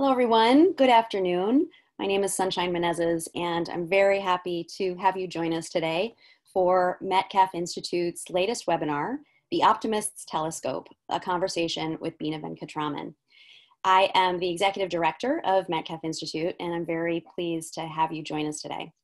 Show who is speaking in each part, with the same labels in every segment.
Speaker 1: Hello, everyone. Good afternoon. My name is Sunshine Menezes, and I'm very happy to have you join us today for Metcalf Institute's latest webinar, The Optimist's Telescope, a conversation with Bina Venkataraman. I am the executive director of Metcalf Institute, and I'm very pleased to have you join us today.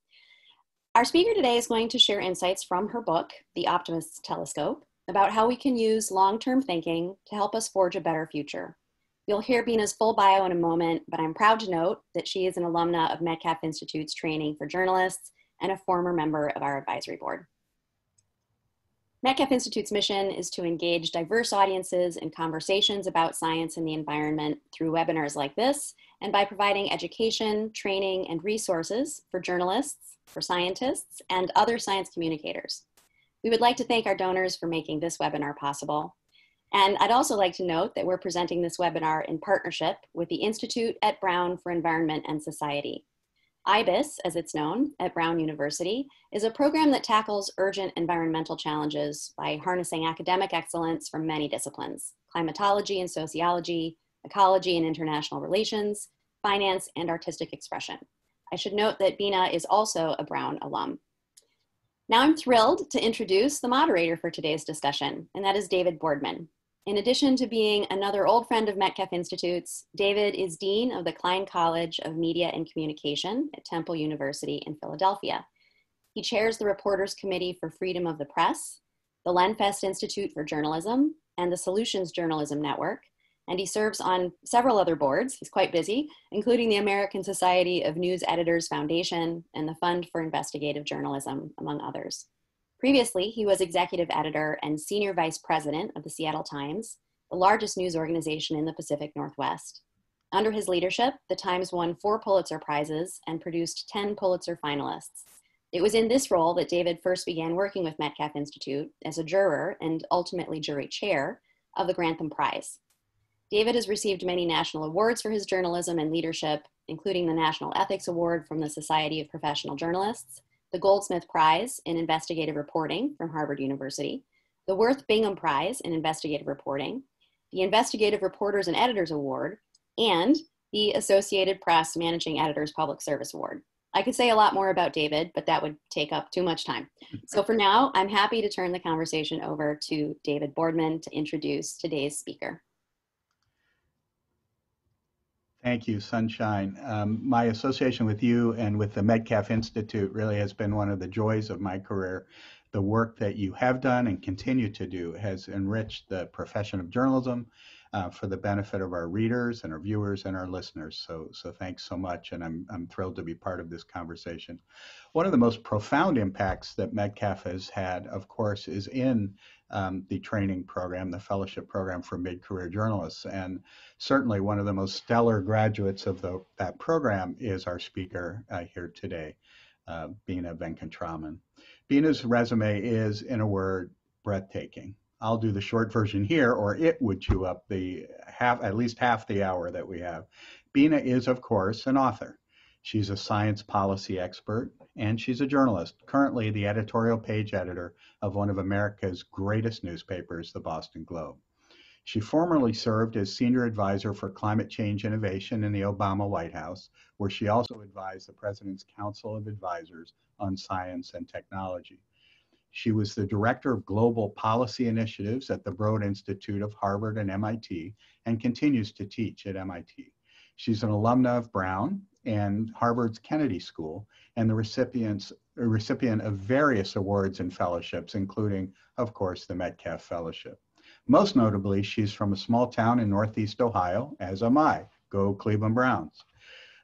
Speaker 1: Our speaker today is going to share insights from her book, The Optimist's Telescope, about how we can use long-term thinking to help us forge a better future. You'll hear Bina's full bio in a moment, but I'm proud to note that she is an alumna of Metcalf Institute's training for journalists and a former member of our advisory board. Metcalf Institute's mission is to engage diverse audiences in conversations about science and the environment through webinars like this, and by providing education, training, and resources for journalists, for scientists, and other science communicators. We would like to thank our donors for making this webinar possible. And I'd also like to note that we're presenting this webinar in partnership with the Institute at Brown for Environment and Society. IBES, as it's known, at Brown University, is a program that tackles urgent environmental challenges by harnessing academic excellence from many disciplines, climatology and sociology, ecology and international relations, finance, and artistic expression. I should note that Bina is also a Brown alum. Now I'm thrilled to introduce the moderator for today's discussion, and that is David Boardman. In addition to being another old friend of Metcalf Institutes, David is Dean of the Klein College of Media and Communication at Temple University in Philadelphia. He chairs the Reporters Committee for Freedom of the Press, the Lenfest Institute for Journalism, and the Solutions Journalism Network, and he serves on several other boards. He's quite busy, including the American Society of News Editors Foundation and the Fund for Investigative Journalism, among others. Previously, he was executive editor and senior vice president of the Seattle Times, the largest news organization in the Pacific Northwest. Under his leadership, the Times won four Pulitzer Prizes and produced 10 Pulitzer finalists. It was in this role that David first began working with Metcalf Institute as a juror and ultimately jury chair of the Grantham Prize. David has received many national awards for his journalism and leadership, including the National Ethics Award from the Society of Professional Journalists the Goldsmith Prize in Investigative Reporting from Harvard University, the Worth Bingham Prize in Investigative Reporting, the Investigative Reporters and Editors Award, and the Associated Press Managing Editors Public Service Award. I could say a lot more about David, but that would take up too much time. So for now, I'm happy to turn the conversation over to David Boardman to introduce today's speaker.
Speaker 2: Thank you, Sunshine. Um, my association with you and with the Metcalf Institute really has been one of the joys of my career. The work that you have done and continue to do has enriched the profession of journalism uh, for the benefit of our readers and our viewers and our listeners. So, so thanks so much, and I'm, I'm thrilled to be part of this conversation. One of the most profound impacts that Metcalf has had, of course, is in um, the training program, the fellowship program for mid-career journalists. And certainly one of the most stellar graduates of the, that program is our speaker uh, here today, uh, Bina Venkataraman. Bina's resume is, in a word, breathtaking. I'll do the short version here, or it would chew up the half, at least half the hour that we have. Bina is, of course, an author. She's a science policy expert, and she's a journalist, currently the editorial page editor of one of America's greatest newspapers, the Boston Globe. She formerly served as senior advisor for climate change innovation in the Obama White House, where she also advised the President's Council of Advisors on Science and Technology. She was the director of global policy initiatives at the Broad Institute of Harvard and MIT and continues to teach at MIT. She's an alumna of Brown and Harvard's Kennedy School and the recipients, recipient of various awards and fellowships, including, of course, the Metcalf Fellowship. Most notably, she's from a small town in Northeast Ohio, as am I. Go Cleveland Browns.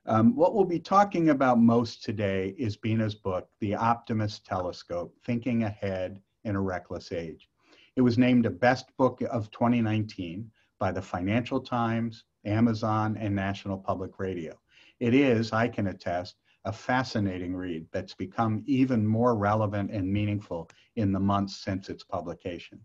Speaker 2: Um, what we'll be talking about most today is Bina's book, The Optimist Telescope, Thinking Ahead in a Reckless Age. It was named a best book of 2019 by the Financial Times, Amazon, and National Public Radio. It is, I can attest, a fascinating read that's become even more relevant and meaningful in the months since its publication.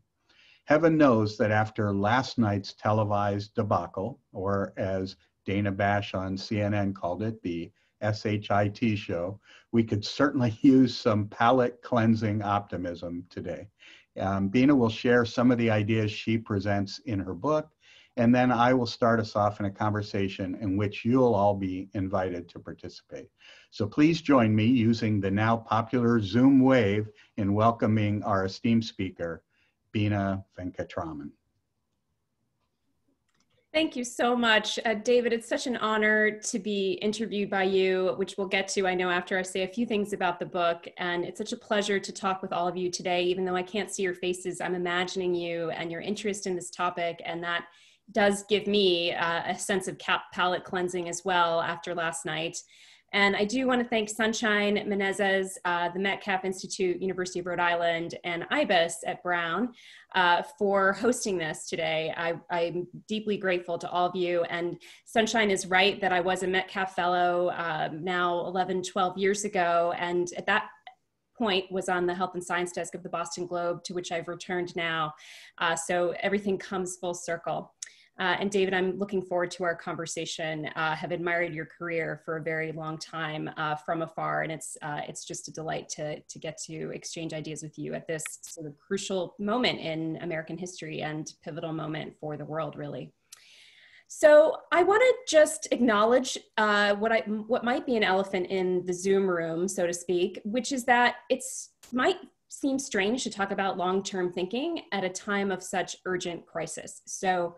Speaker 2: Heaven knows that after last night's televised debacle, or as Dana Bash on CNN called it, the SHIT show, we could certainly use some palate cleansing optimism today. Um, Bina will share some of the ideas she presents in her book and then I will start us off in a conversation in which you'll all be invited to participate. So please join me using the now popular Zoom wave in welcoming our esteemed speaker, Bina Venkataraman.
Speaker 3: Thank you so much, uh, David. It's such an honor to be interviewed by you, which we'll get to, I know, after I say a few things about the book. And it's such a pleasure to talk with all of you today. Even though I can't see your faces, I'm imagining you and your interest in this topic. And that does give me uh, a sense of palate cleansing as well after last night. And I do want to thank Sunshine Menezes, uh, the Metcalf Institute, University of Rhode Island, and IBES at Brown uh, for hosting this today. I, am deeply grateful to all of you. And Sunshine is right that I was a Metcalf Fellow um, now 11, 12 years ago. And at that point was on the health and science desk of the Boston Globe, to which I've returned now. Uh, so everything comes full circle. Uh, and David, I'm looking forward to our conversation. Uh, have admired your career for a very long time uh, from afar, and it's uh, it's just a delight to to get to exchange ideas with you at this sort of crucial moment in American history and pivotal moment for the world, really. So I want to just acknowledge uh, what I what might be an elephant in the Zoom room, so to speak, which is that it's might seem strange to talk about long-term thinking at a time of such urgent crisis. So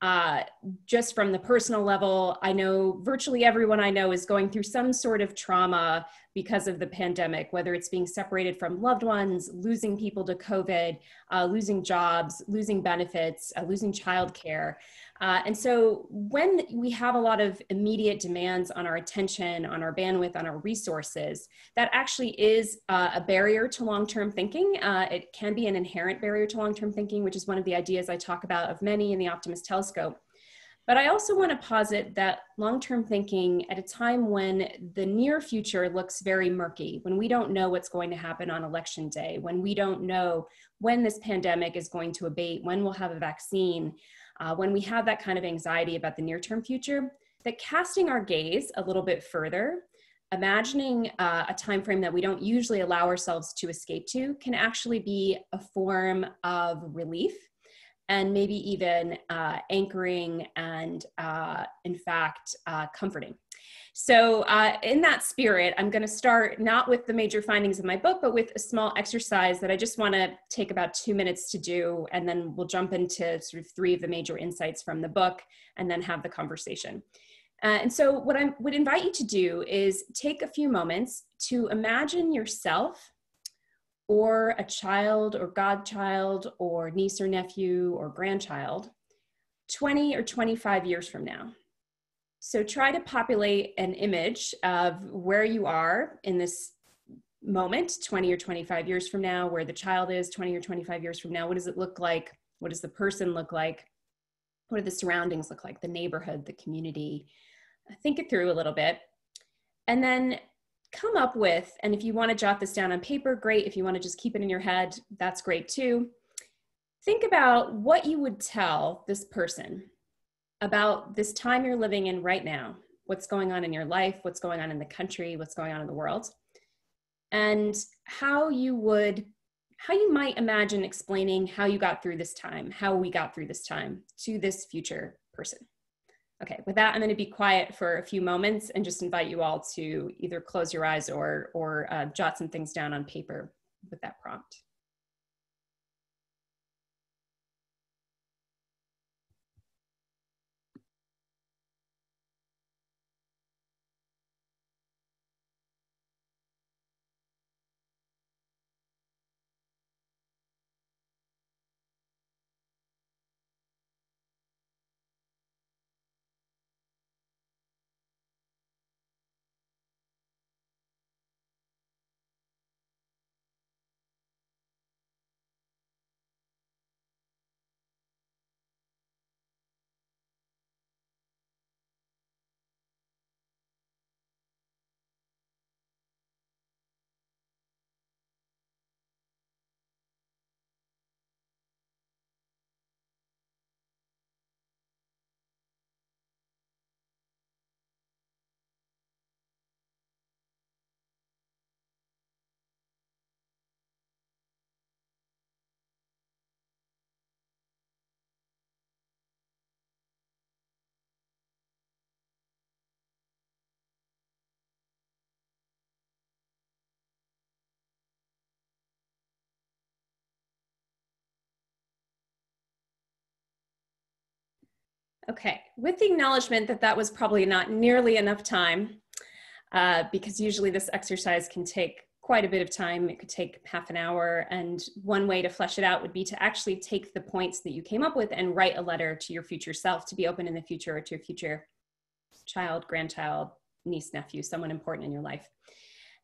Speaker 3: uh, just from the personal level, I know virtually everyone I know is going through some sort of trauma because of the pandemic, whether it's being separated from loved ones, losing people to COVID, uh, losing jobs, losing benefits, uh, losing childcare. Uh, and so when we have a lot of immediate demands on our attention, on our bandwidth, on our resources, that actually is uh, a barrier to long-term thinking. Uh, it can be an inherent barrier to long-term thinking, which is one of the ideas I talk about of many in the Optimist Telescope. But I also want to posit that long term thinking at a time when the near future looks very murky, when we don't know what's going to happen on election day, when we don't know when this pandemic is going to abate, when we'll have a vaccine, uh, when we have that kind of anxiety about the near term future, that casting our gaze a little bit further, imagining uh, a time frame that we don't usually allow ourselves to escape to can actually be a form of relief and maybe even uh, anchoring and uh, in fact uh, comforting so, uh, in that spirit, I'm going to start not with the major findings of my book, but with a small exercise that I just want to take about two minutes to do. And then we'll jump into sort of three of the major insights from the book and then have the conversation. Uh, and so, what I would invite you to do is take a few moments to imagine yourself or a child or godchild or niece or nephew or grandchild 20 or 25 years from now. So try to populate an image of where you are in this moment 20 or 25 years from now, where the child is 20 or 25 years from now. What does it look like? What does the person look like? What do the surroundings look like? The neighborhood, the community. Think it through a little bit. And then come up with, and if you want to jot this down on paper, great. If you want to just keep it in your head, that's great too. Think about what you would tell this person about this time you're living in right now, what's going on in your life, what's going on in the country, what's going on in the world, and how you would how you might imagine explaining how you got through this time, how we got through this time to this future person. Okay, with that, I'm going to be quiet for a few moments and just invite you all to either close your eyes or, or uh, jot some things down on paper with that prompt. Okay, with the acknowledgement that that was probably not nearly enough time, uh, because usually this exercise can take quite a bit of time. It could take half an hour. And one way to flesh it out would be to actually take the points that you came up with and write a letter to your future self to be open in the future or to your future child, grandchild, niece, nephew, someone important in your life.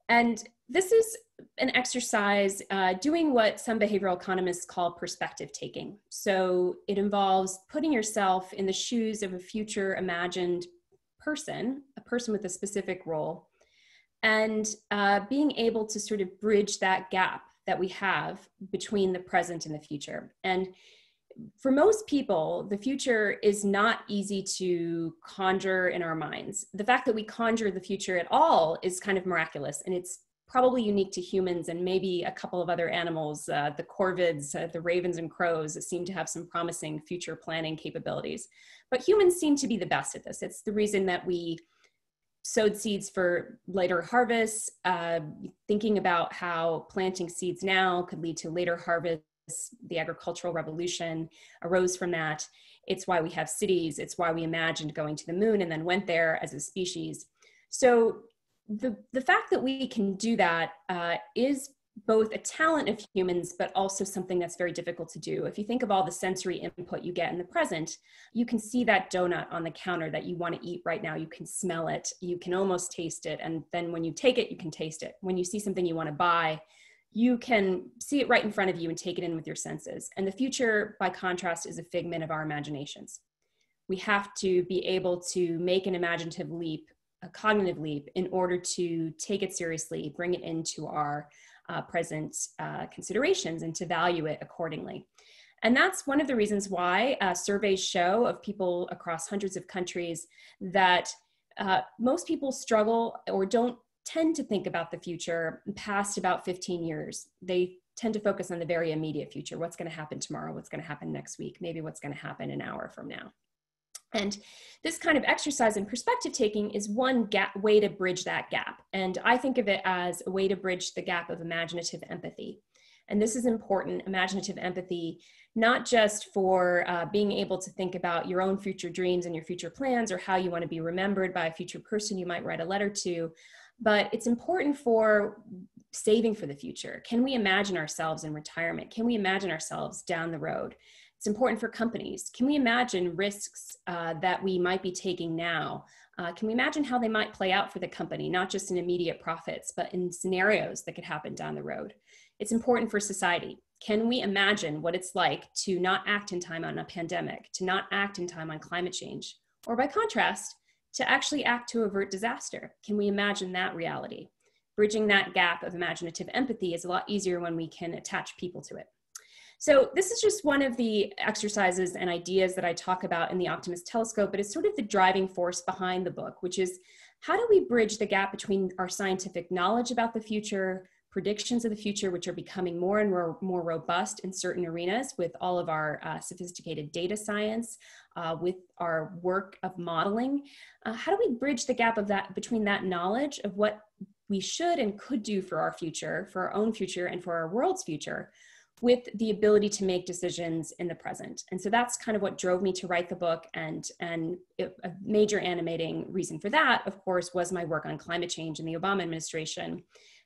Speaker 3: And this is an exercise uh, doing what some behavioral economists call perspective taking. So it involves putting yourself in the shoes of a future imagined person, a person with a specific role, and uh, being able to sort of bridge that gap that we have between the present and the future. And for most people, the future is not easy to conjure in our minds. The fact that we conjure the future at all is kind of miraculous, and it's probably unique to humans and maybe a couple of other animals. Uh, the corvids, uh, the ravens and crows seem to have some promising future planning capabilities. But humans seem to be the best at this. It's the reason that we sowed seeds for later harvests, uh, thinking about how planting seeds now could lead to later harvests the agricultural revolution arose from that. It's why we have cities. It's why we imagined going to the moon and then went there as a species. So the, the fact that we can do that uh, is both a talent of humans, but also something that's very difficult to do. If you think of all the sensory input you get in the present, you can see that donut on the counter that you want to eat right now. You can smell it, you can almost taste it. And then when you take it, you can taste it. When you see something you want to buy, you can see it right in front of you and take it in with your senses. And the future, by contrast, is a figment of our imaginations. We have to be able to make an imaginative leap, a cognitive leap, in order to take it seriously, bring it into our uh, present uh, considerations, and to value it accordingly. And that's one of the reasons why uh, surveys show of people across hundreds of countries that uh, most people struggle or don't tend to think about the future past about 15 years. They tend to focus on the very immediate future what's going to happen tomorrow, what's going to happen next week, maybe what's going to happen an hour from now. And this kind of exercise in perspective taking is one gap, way to bridge that gap. And I think of it as a way to bridge the gap of imaginative empathy. And this is important imaginative empathy, not just for uh, being able to think about your own future dreams and your future plans or how you want to be remembered by a future person you might write a letter to, but it's important for saving for the future. Can we imagine ourselves in retirement? Can we imagine ourselves down the road? It's important for companies. Can we imagine risks uh, that we might be taking now? Uh, can we imagine how they might play out for the company, not just in immediate profits, but in scenarios that could happen down the road? It's important for society. Can we imagine what it's like to not act in time on a pandemic, to not act in time on climate change? Or by contrast, to actually act to avert disaster. Can we imagine that reality? Bridging that gap of imaginative empathy is a lot easier when we can attach people to it. So this is just one of the exercises and ideas that I talk about in the Optimist Telescope, but it's sort of the driving force behind the book, which is how do we bridge the gap between our scientific knowledge about the future, predictions of the future, which are becoming more and more, more robust in certain arenas with all of our uh, sophisticated data science, uh, with our work of modeling. Uh, how do we bridge the gap of that between that knowledge of what we should and could do for our future, for our own future, and for our world's future, with the ability to make decisions in the present. And so that's kind of what drove me to write the book. And, and it, a major animating reason for that, of course, was my work on climate change in the Obama administration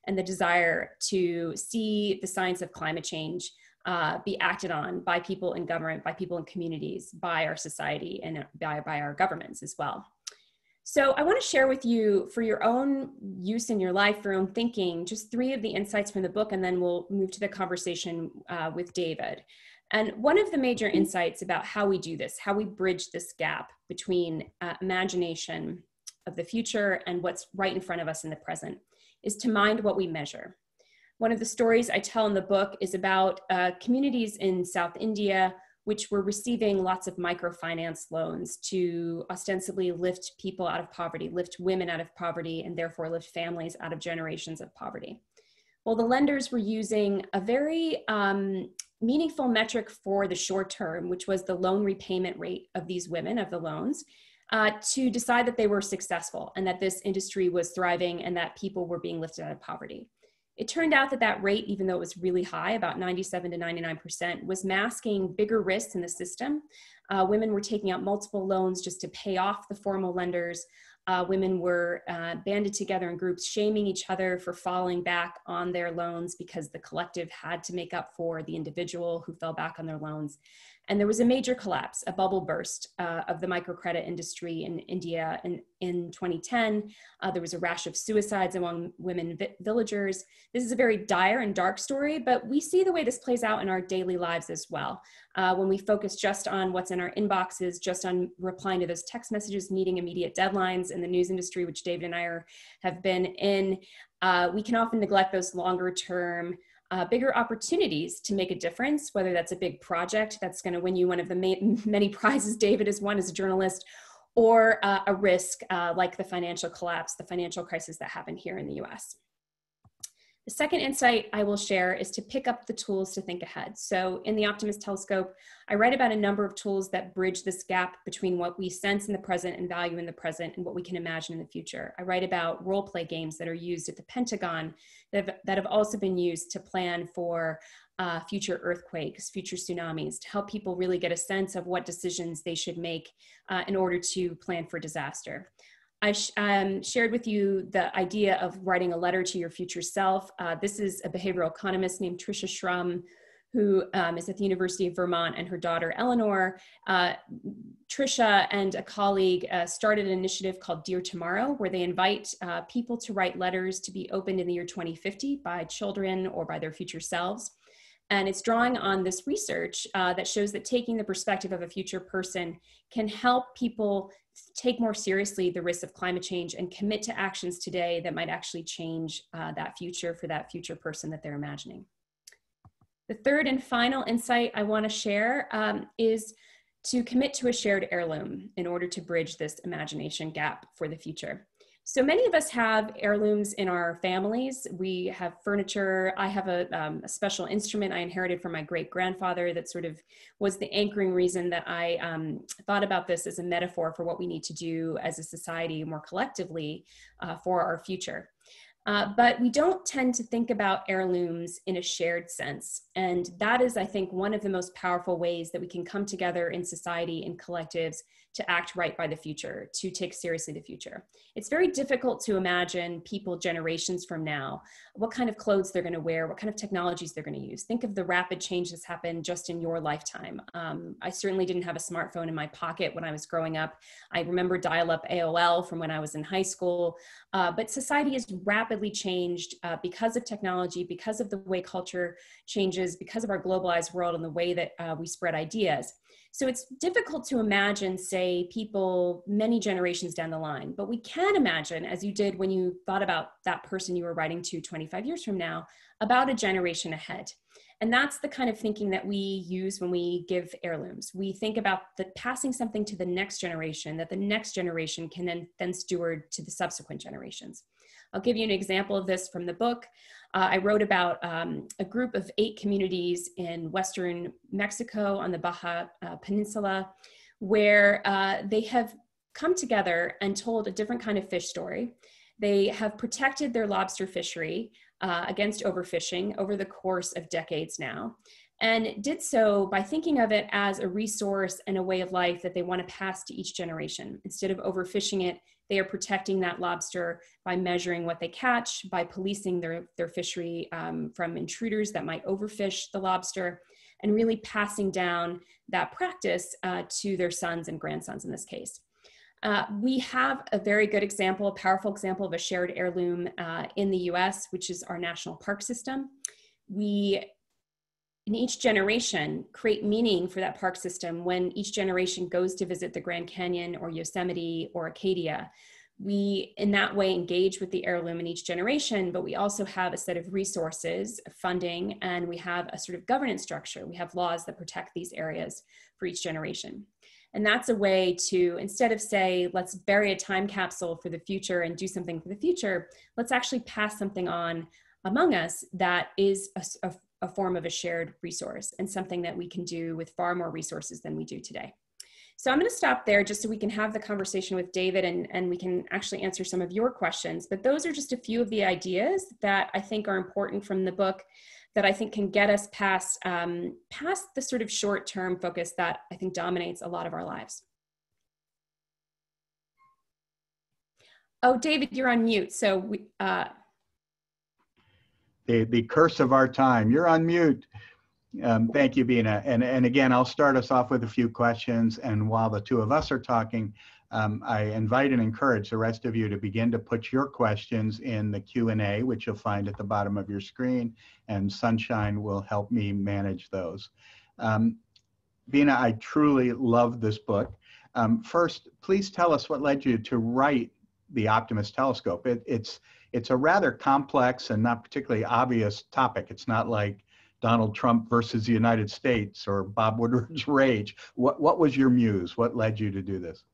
Speaker 3: and the desire to see the science of climate change uh, be acted on by people in government, by people in communities, by our society, and by, by our governments as well. So I want to share with you for your own use in your life, for your own thinking, just three of the insights from the book, and then we'll move to the conversation uh, with David. And one of the major insights about how we do this, how we bridge this gap between uh, imagination of the future and what's right in front of us in the present, is to mind what we measure. One of the stories I tell in the book is about uh, communities in South India which were receiving lots of microfinance loans to ostensibly lift people out of poverty, lift women out of poverty, and therefore lift families out of generations of poverty. Well, the lenders were using a very um, meaningful metric for the short term, which was the loan repayment rate of these women, of the loans, uh, to decide that they were successful and that this industry was thriving and that people were being lifted out of poverty. It turned out that that rate, even though it was really high, about 97 to 99%, was masking bigger risks in the system Uh, women were taking out multiple loans just to pay off the formal lenders. Uh, women were uh, banded together in groups, shaming each other for falling back on their loans because the collective had to make up for the individual who fell back on their loans. And there was a major collapse, a bubble burst uh, of the microcredit industry in India in, in 2010. Uh, there was a rash of suicides among women vi- villagers. This is a very dire and dark story, but we see the way this plays out in our daily lives as well. Uh, when we focus just on what's in our inboxes, just on replying to those text messages, meeting immediate deadlines in the news industry, which David and I are, have been in, uh, we can often neglect those longer term uh, bigger opportunities to make a difference, whether that's a big project that's going to win you one of the ma- many prizes David has won as a journalist, or uh, a risk uh, like the financial collapse, the financial crisis that happened here in the US. The second insight I will share is to pick up the tools to think ahead. So in the Optimist Telescope, I write about a number of tools that bridge this gap between what we sense in the present and value in the present and what we can imagine in the future. I write about role play games that are used at the Pentagon that have, that have also been used to plan for uh, future earthquakes, future tsunamis, to help people really get a sense of what decisions they should make uh, in order to plan for disaster. I sh um, shared with you the idea of writing a letter to your future self. Uh, this is a behavioral economist named Trisha Shrum, who um, is at the University of Vermont, and her daughter Eleanor. Uh, Trisha and a colleague uh, started an initiative called Dear Tomorrow, where they invite uh, people to write letters to be opened in the year 2050 by children or by their future selves. And it's drawing on this research uh, that shows that taking the perspective of a future person can help people take more seriously the risks of climate change and commit to actions today that might actually change uh, that future for that future person that they're imagining. The third and final insight I want to share um, is to commit to a shared heirloom in order to bridge this imagination gap for the future. So many of us have heirlooms in our families. We have furniture. I have a, um, a special instrument I inherited from my great grandfather that sort of was the anchoring reason that I um, thought about this as a metaphor for what we need to do as a society more collectively uh, for our future. Uh, but we don't tend to think about heirlooms in a shared sense. And that is, I think, one of the most powerful ways that we can come together in society and collectives to act right by the future, to take seriously the future. It's very difficult to imagine people generations from now, what kind of clothes they're going to wear, what kind of technologies they're going to use. Think of the rapid change that's happened just in your lifetime. Um, I certainly didn't have a smartphone in my pocket when I was growing up. I remember dial up AOL from when I was in high school. Uh, but society has rapidly changed uh, because of technology, because of the way culture changes, because of our globalized world and the way that uh, we spread ideas. So it's difficult to imagine, say, people many generations down the line, but we can imagine, as you did when you thought about that person you were writing to 25 years from now, about a generation ahead. And that's the kind of thinking that we use when we give heirlooms. We think about the passing something to the next generation that the next generation can then, then steward to the subsequent generations. I'll give you an example of this from the book. Uh, I wrote about um, a group of eight communities in Western Mexico on the Baja uh, Peninsula where uh, they have come together and told a different kind of fish story. They have protected their lobster fishery uh, against overfishing over the course of decades now and did so by thinking of it as a resource and a way of life that they want to pass to each generation. Instead of overfishing it, they are protecting that lobster by measuring what they catch, by policing their, their fishery um, from intruders that might overfish the lobster, and really passing down that practice uh, to their sons and grandsons in this case. Uh, we have a very good example, a powerful example of a shared heirloom uh, in the US, which is our national park system. We in each generation create meaning for that park system when each generation goes to visit the Grand Canyon or Yosemite or Acadia. We, in that way, engage with the heirloom in each generation, but we also have a set of resources, funding, and we have a sort of governance structure. We have laws that protect these areas for each generation. And that's a way to, instead of say, let's bury a time capsule for the future and do something for the future, let's actually pass something on among us that is a, a, a form of a shared resource and something that we can do with far more resources than we do today. So I'm going to stop there just so we can have the conversation with David and, and we can actually answer some of your questions. But those are just a few of the ideas that I think are important from the book that I think can get us past um, past the sort of short term focus that I think dominates a lot of our lives. Oh, David, you're on mute. So we. Uh...
Speaker 2: The the curse of our time. You're on mute. Um, thank you, Bina. And and again, I'll start us off with a few questions. And while the two of us are talking, um, I invite and encourage the rest of you to begin to put your questions in the Q&A, which you'll find at the bottom of your screen, and Sunshine will help me manage those. Um, Bina, I truly love this book. Um, first, please tell us what led you to write the Optimist Telescope. It, it's, it's a rather complex and not particularly obvious topic. It's not like Donald Trump versus the United States or Bob Woodward's rage. What, what was your muse? What led you to do this?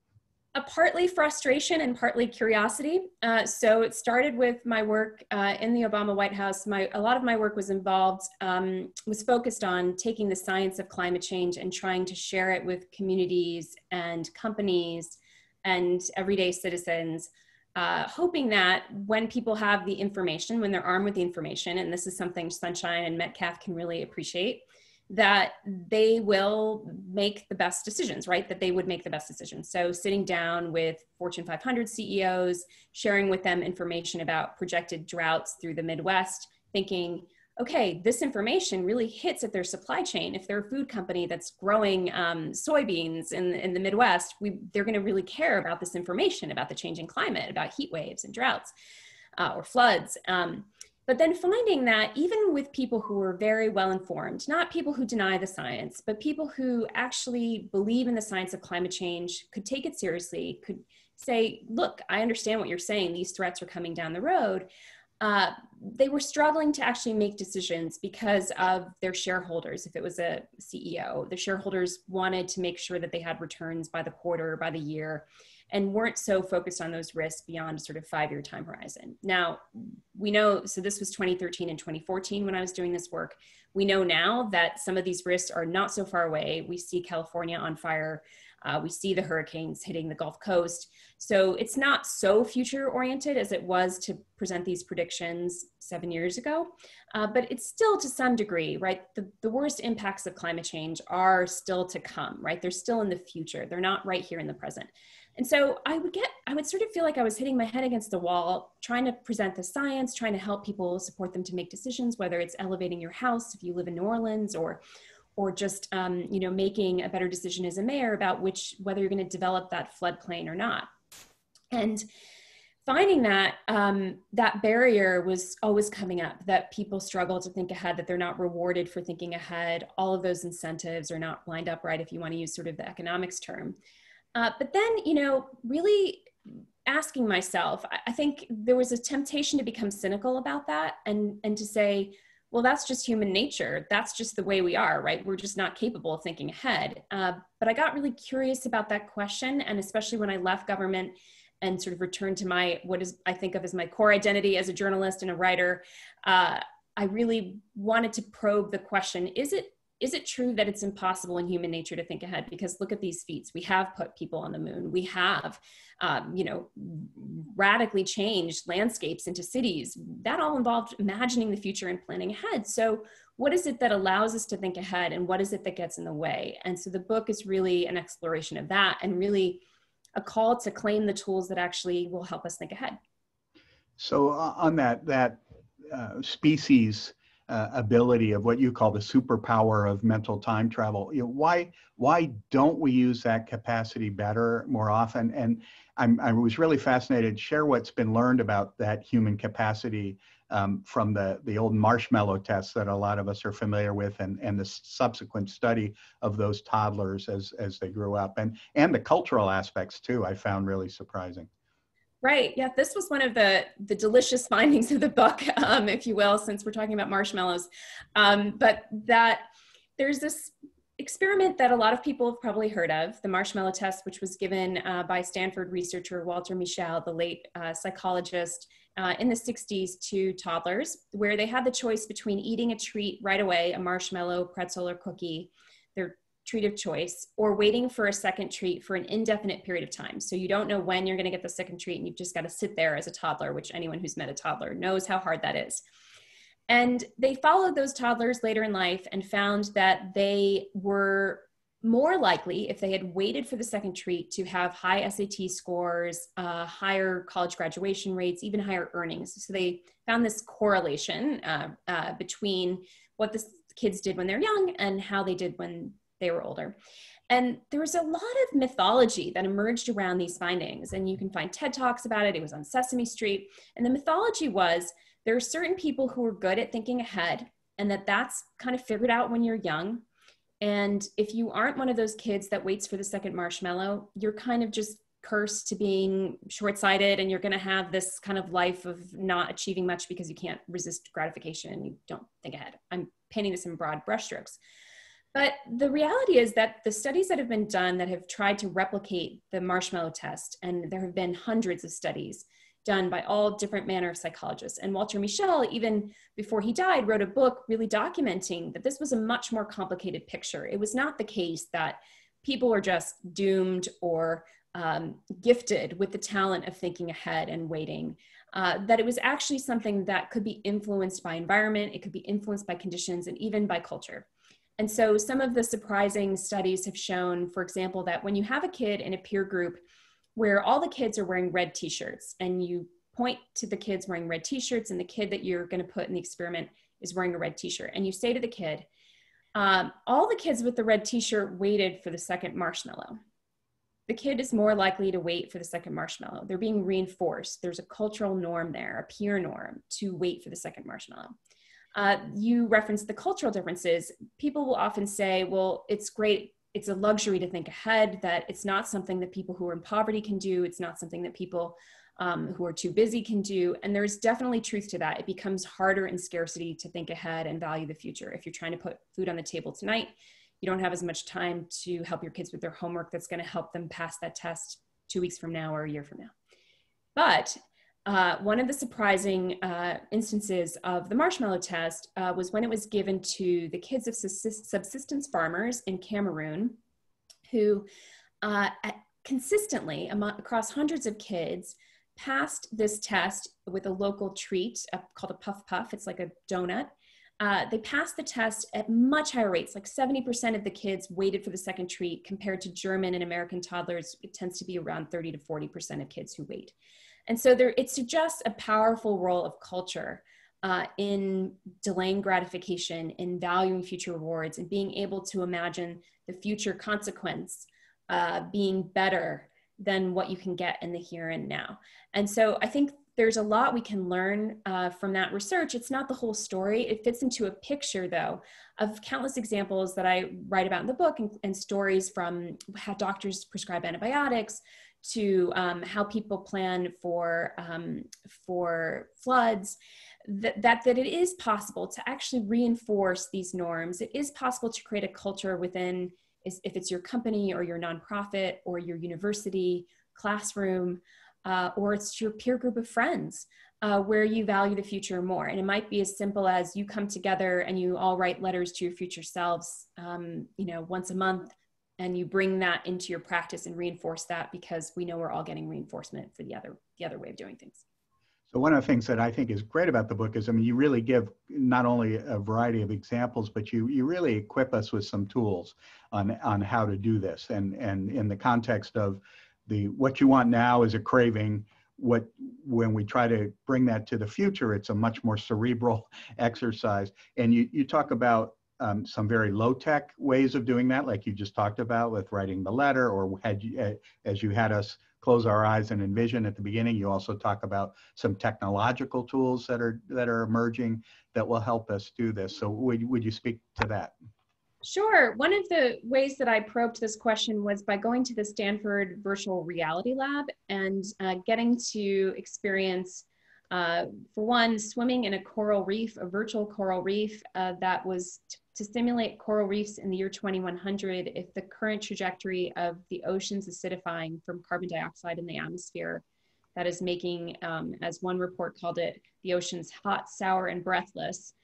Speaker 3: a partly frustration and partly curiosity. Uh, so it started with my work uh, in the Obama White House. My a lot of my work was involved um, was focused on taking the science of climate change and trying to share it with communities and companies and everyday citizens. Uh, hoping that when people have the information, when they're armed with the information, and this is something Sunshine and Metcalf can really appreciate, that they will make the best decisions, right? That they would make the best decisions. So, sitting down with Fortune 500 CEOs, sharing with them information about projected droughts through the Midwest, thinking, okay, this information really hits at their supply chain. If they're a food company that's growing um, soybeans in, in the Midwest, we, they're going to really care about this information about the changing climate, about heat waves and droughts uh, or floods. Um, but then finding that even with people who are very well informed, not people who deny the science, but people who actually believe in the science of climate change, could take it seriously, could say, look, I understand what you're saying, these threats are coming down the road. Uh, they were struggling to actually make decisions because of their shareholders. If it was a CEO, the shareholders wanted to make sure that they had returns by the quarter, by the year and weren't so focused on those risks beyond sort of five year time horizon. Now, we know, so this was 2013 and 2014 when I was doing this work. We know now that some of these risks are not so far away. We see California on fire. Uh, we see the hurricanes hitting the Gulf Coast. So it's not so future oriented as it was to present these predictions seven years ago, uh, but it's still to some degree, right? The, the worst impacts of climate change are still to come, right? They're still in the future. They're not right here in the present. And so I would get, I would sort of feel like I was hitting my head against the wall, trying to present the science, trying to help people support them to make decisions, whether it's elevating your house if you live in New Orleans or or just um, you know making a better decision as a mayor about which whether you're going to develop that floodplain or not. And finding that um, that barrier was always coming up that people struggle to think ahead that they're not rewarded for thinking ahead. All of those incentives are not lined up right if you want to use sort of the economics term. Uh, but then, you know, really asking myself, I, I think there was a temptation to become cynical about that and, and to say, well, that's just human nature. That's just the way we are, right? We're just not capable of thinking ahead. Uh, but I got really curious about that question. And especially when I left government and sort of returned to my, what is I think of as my core identity as a journalist and a writer, uh, I really wanted to probe the question is it is it true that it's impossible in human nature to think ahead? Because look at these feats. We have put people on the moon. We have, um, you know, radically changed landscapes into cities. That all involved imagining the future and planning ahead. So, what is it that allows us to think ahead, and what is it that gets in the way? And so, the book is really an exploration of that, and really a call to claim the tools that actually will help us think ahead.
Speaker 2: So, uh, on that that uh, species uh, ability of what you call the superpower of mental time travel. You know, why why don't we use that capacity better more often? And I'm, I was really fascinated. Share what's been learned about that human capacity um, from the the old marshmallow tests that a lot of us are familiar with, and and the subsequent study of those toddlers as as they grew up, and and the cultural aspects too. I found really surprising.
Speaker 3: Right. Yeah, this was one of the the delicious findings of the book, um, if you will, since we're talking about marshmallows. Um, but that there's this experiment that a lot of people have probably heard of, the marshmallow test, which was given uh, by Stanford researcher Walter Mischel, the late uh, psychologist, uh, in the 60s to toddlers, where they had the choice between eating a treat right away, a marshmallow, pretzel, or cookie. Treat of choice or waiting for a second treat for an indefinite period of time. So you don't know when you're going to get the second treat and you've just got to sit there as a toddler, which anyone who's met a toddler knows how hard that is. And they followed those toddlers later in life and found that they were more likely, if they had waited for the second treat, to have high SAT scores, uh, higher college graduation rates, even higher earnings. So they found this correlation uh, uh, between what the kids did when they're young and how they did when they were older. And there was a lot of mythology that emerged around these findings. And you can find TED Talks about it. It was on Sesame Street. And the mythology was there are certain people who are good at thinking ahead, and that that's kind of figured out when you're young. And if you aren't one of those kids that waits for the second marshmallow, you're kind of just cursed to being short sighted and you're going to have this kind of life of not achieving much because you can't resist gratification and you don't think ahead. I'm painting this in broad brushstrokes. But the reality is that the studies that have been done that have tried to replicate the marshmallow test, and there have been hundreds of studies done by all different manner of psychologists. And Walter Mischel, even before he died, wrote a book really documenting that this was a much more complicated picture. It was not the case that people were just doomed or um, gifted with the talent of thinking ahead and waiting. Uh, that it was actually something that could be influenced by environment, it could be influenced by conditions, and even by culture. And so some of the surprising studies have shown, for example, that when you have a kid in a peer group where all the kids are wearing red t-shirts and you point to the kids wearing red t-shirts and the kid that you're going to put in the experiment is wearing a red t-shirt and you say to the kid, um, all the kids with the red t-shirt waited for the second marshmallow. The kid is more likely to wait for the second marshmallow. They're being reinforced. There's a cultural norm there, a peer norm to wait for the second marshmallow. Uh, you referenced the cultural differences. People will often say, well, it's great. It's a luxury to think ahead, that it's not something that people who are in poverty can do. It's not something that people um, who are too busy can do. And there's definitely truth to that. It becomes harder in scarcity to think ahead and value the future. If you're trying to put food on the table tonight, you don't have as much time to help your kids with their homework that's going to help them pass that test two weeks from now or a year from now. But uh, one of the surprising uh, instances of the marshmallow test uh, was when it was given to the kids of subsistence farmers in Cameroon who uh, consistently across hundreds of kids passed this test with a local treat called a puff puff. It's like a donut. Uh, they passed the test at much higher rates, like 70% of the kids waited for the second treat compared to German and American toddlers. It tends to be around 30 to 40% of kids who wait. And so there, it suggests a powerful role of culture uh, in delaying gratification, in valuing future rewards, and being able to imagine the future consequence uh, being better than what you can get in the here and now. And so I think there's a lot we can learn uh, from that research. It's not the whole story. It fits into a picture, though, of countless examples that I write about in the book and, and stories from how doctors prescribe antibiotics to um, how people plan for um, for floods that, that that it is possible to actually reinforce these norms. It is possible to create a culture within if it's your company or your nonprofit or your university classroom uh, or it's your peer group of friends uh, where you value the future more. And it might be as simple as you come together and you all write letters to your future selves um, you know once a month and you bring that into your practice and reinforce that because we know we're all getting reinforcement for the other the other way of doing things.
Speaker 2: So one of the things that i think is great about the book is i mean you really give not only a variety of examples but you you really equip us with some tools on on how to do this. And and in the context of the what you want now is a craving. What when we try to bring that to the future it's a much more cerebral exercise. And you you talk about um, some very low tech ways of doing that, like you just talked about with writing the letter, or had you, uh, as you had us close our eyes and envision at the beginning. You also talk about some technological tools that are that are emerging that will help us do this. So would would you speak to that?
Speaker 3: Sure. One of the ways that I probed this question was by going to the Stanford Virtual Reality Lab and uh, getting to experience uh, for one, swimming in a coral reef, a virtual coral reef uh, that was to simulate coral reefs in the year 2100 if the current trajectory of the oceans acidifying from carbon dioxide in the atmosphere that is making, um, as one report called it, the oceans hot, sour, and breathless.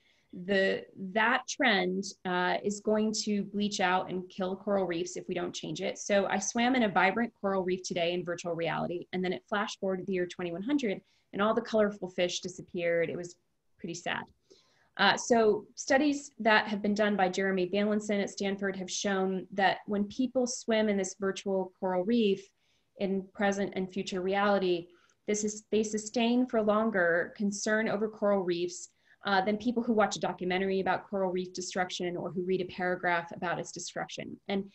Speaker 3: The, that trend uh, is going to bleach out and kill coral reefs if we don't change it. So I swam in a vibrant coral reef today in virtual reality, and then it flashed forward to the year 2100, and all the colorful fish disappeared. It was pretty sad. Uh, so studies that have been done by Jeremy Bailenson at Stanford have shown that when people swim in this virtual coral reef in present and future reality, this is, they sustain for longer concern over coral reefs uh, than people who watch a documentary about coral reef destruction or who read a paragraph about its destruction. And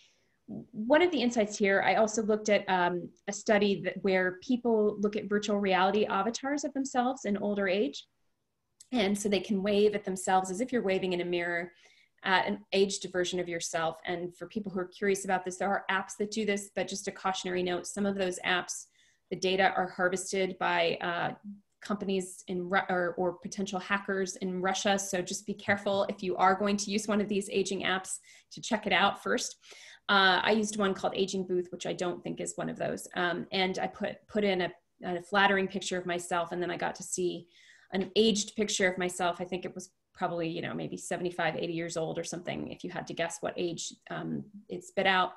Speaker 3: one of the insights here, I also looked at um, a study that, where people look at virtual reality avatars of themselves in older age. And so they can wave at themselves as if you're waving in a mirror at an aged version of yourself. And for people who are curious about this, there are apps that do this, but just a cautionary note, some of those apps, the data are harvested by uh, companies in or, or potential hackers in Russia. So just be careful if you are going to use one of these aging apps to check it out first. Uh, I used one called Aging Booth, which I don't think is one of those. Um, and I put, put in a, a flattering picture of myself and then I got to see an aged picture of myself. I think it was probably, you know, maybe 75, 80 years old or something, if you had to guess what age um, it spit out.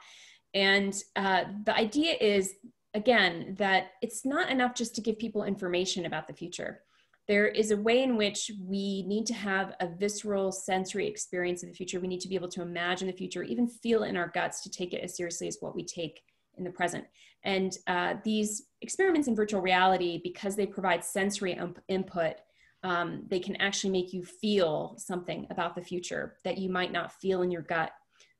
Speaker 3: And uh, the idea is again, that it's not enough just to give people information about the future. There is a way in which we need to have a visceral sensory experience of the future. We need to be able to imagine the future, even feel in our guts to take it as seriously as what we take in the present. And uh, these experiments in virtual reality, because they provide sensory input, um, they can actually make you feel something about the future that you might not feel in your gut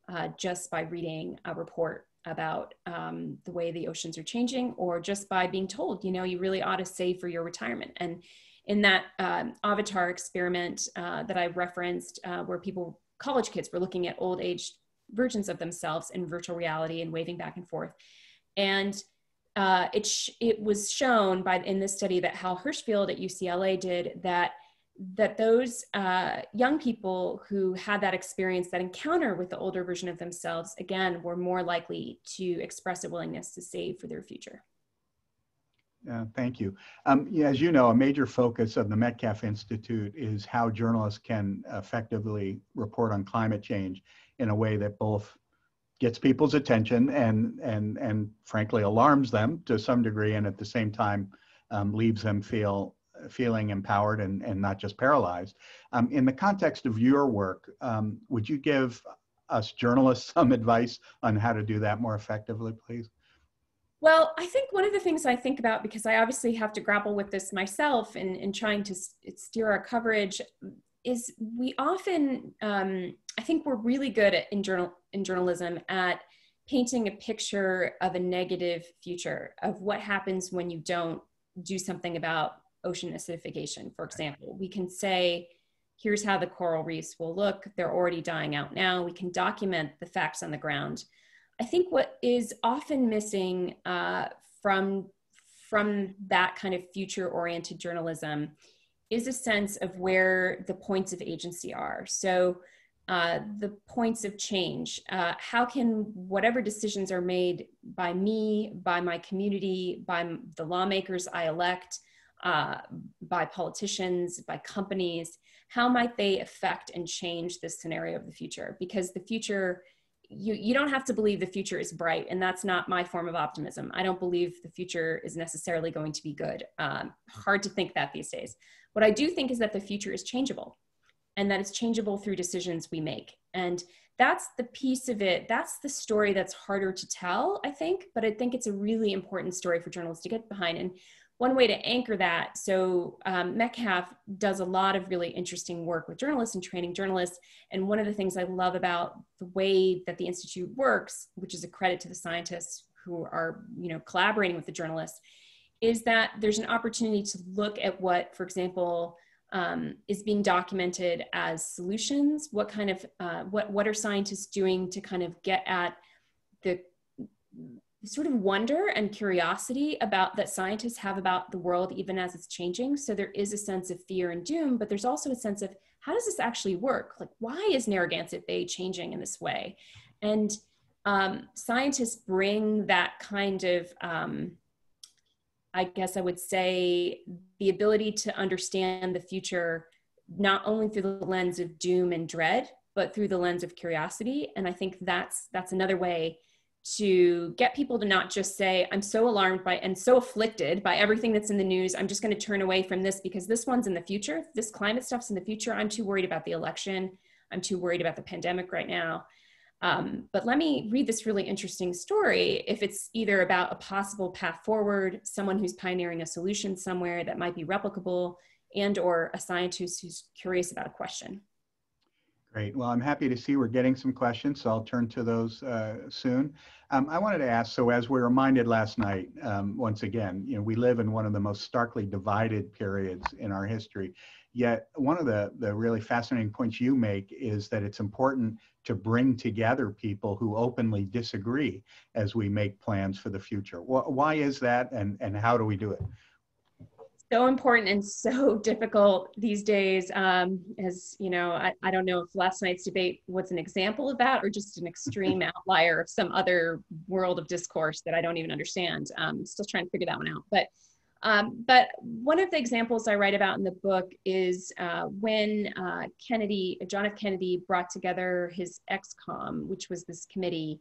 Speaker 3: uh, just by reading a report about um, the way the oceans are changing or just by being told you know you really ought to save for your retirement. And in that um, avatar experiment uh, that i referenced uh, where people college kids were looking at old age versions of themselves in virtual reality and waving back and forth and uh, it, sh- it was shown by in this study that hal Hershfield at ucla did that that those uh, young people who had that experience, that encounter with the older version of themselves, again, were more likely to express a willingness to save for their future.
Speaker 2: Thank you. Um, as you know, a major focus of the Metcalf Institute is how journalists can effectively report on climate change in a way that both gets people's attention and and and frankly alarms them to some degree, and at the same time um, leaves them feel feeling empowered and, and not just paralyzed. Um, in the context of your work, um, would you give us journalists some advice on how to do that more effectively, please?
Speaker 3: Well, I think one of the things I think about, because I obviously have to grapple with this myself in, in trying to steer our coverage, is we often, um, I think we're really good at, in, journal, in journalism at painting a picture of a negative future, of what happens when you don't do something about ocean acidification, for example. We can say, here's how the coral reefs will look. They're already dying out now. We can document the facts on the ground. I think what is often missing uh, from, from that kind of future oriented journalism is a sense of where the points of agency are. So, uh, the points of change. Uh, how can whatever decisions are made by me, by my community, by the lawmakers I elect, uh, by politicians, by companies, how might they affect and change this scenario of the future? Because the future, you, you don't have to believe the future is bright, and that's not my form of optimism. I don't believe the future is necessarily going to be good. Um, hard to think that these days. What I do think is that the future is changeable and that it's changeable through decisions we make. And that's the piece of it. That's the story that's harder to tell, I think, but I think it's a really important story for journalists to get behind. And one way to anchor that so um, metcalf does a lot of really interesting work with journalists and training journalists and one of the things i love about the way that the institute works which is a credit to the scientists who are you know collaborating with the journalists is that there's an opportunity to look at what for example um, is being documented as solutions. What kind of uh, what what are scientists doing to kind of get at the sort of wonder and curiosity about that scientists have about the world even as it's changing? So there is a sense of fear and doom but there's also a sense of how does this actually work? Like why is narragansett bay changing in this way? And um, scientists bring that kind of um, i guess i would say the ability to understand the future not only through the lens of doom and dread but through the lens of curiosity and i think that's that's another way to get people to not just say, I'm so alarmed by and so afflicted by everything that's in the news. I'm just going to turn away from this because this one's in the future. This climate stuff's in the future. I'm too worried about the election. I'm too worried about the pandemic right now. Um, but let me read this really interesting story. If it's either about a possible path forward, someone who's pioneering a solution somewhere that might be replicable, and or a scientist who's curious about a question.
Speaker 2: Great. Well, I'm happy to see we're getting some questions, so I'll turn to those uh, soon. Um, I wanted to ask, so as we were reminded last night, um, once again, you know, we live in one of the most starkly divided periods in our history. Yet one of the, the really fascinating points you make is that it's important to bring together people who openly disagree as we make plans for the future. Why is that and, and how do we do it?
Speaker 3: so important and so difficult these days. Um, as you know, I, I don't know if last night's debate was an example of that or just an extreme outlier of some other world of discourse that I don't even understand. Um, still trying to figure that one out. But um, but one of the examples I write about in the book is uh, when uh, Kennedy, John F. Kennedy, brought together his ExComm, which was this committee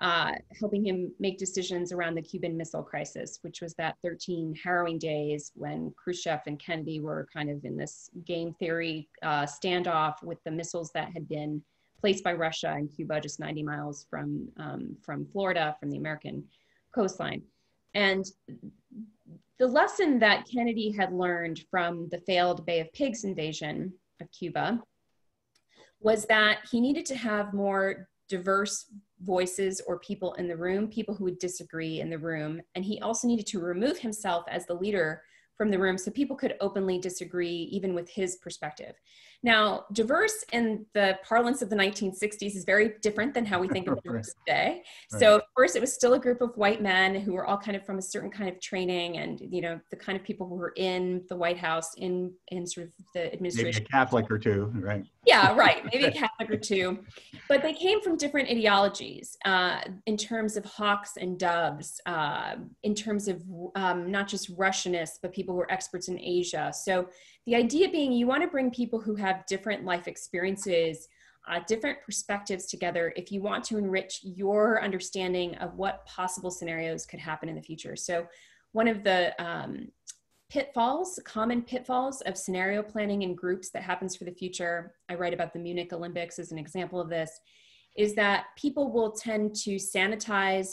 Speaker 3: uh, helping him make decisions around the Cuban Missile Crisis, which was that 13 harrowing days when Khrushchev and Kennedy were kind of in this game theory uh, standoff with the missiles that had been placed by Russia in Cuba, just 90 miles from, um, from Florida, from the American coastline. And the lesson that Kennedy had learned from the failed Bay of Pigs invasion of Cuba was that he needed to have more diverse voices or people in the room, people who would disagree in the room. And he also needed to remove himself as the leader from the room so people could openly disagree even with his perspective. Now, diverse in the parlance of the 1960s is very different than how we think of diverse today. Right. So, of course, it was still a group of white men who were all kind of from a certain kind of training and, you know, the kind of people who were in the White House, in, in sort of the administration.
Speaker 2: Maybe a Catholic or two, right?
Speaker 3: Yeah, right. Maybe a Catholic or two. But they came from different ideologies uh, in terms of hawks and doves, uh, in terms of um, not just Russianists, but people who were experts in Asia. So, the idea being you want to bring people who have different life experiences, uh, different perspectives together if you want to enrich your understanding of what possible scenarios could happen in the future. So, one of the um, pitfalls, common pitfalls of scenario planning in groups that happens for the future, I write about the Munich Olympics as an example of this, is that people will tend to sanitize